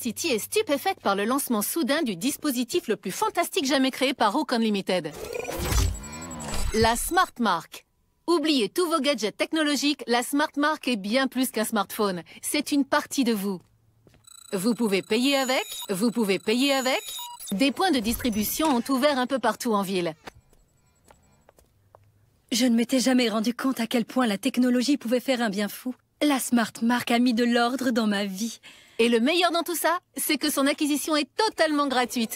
City est stupéfaite par le lancement soudain du dispositif le plus fantastique jamais créé par Rook Unlimited. La Smart Mark. Oubliez tous vos gadgets technologiques, la Smart Mark est bien plus qu'un smartphone. C'est une partie de vous. Vous pouvez payer avec, vous pouvez payer avec. Des points de distribution ont ouvert un peu partout en ville. Je ne m'étais jamais rendu compte à quel point la technologie pouvait faire un bien fou. La Smart Mark a mis de l'ordre dans ma vie. Et le meilleur dans tout ça, c'est que son acquisition est totalement gratuite.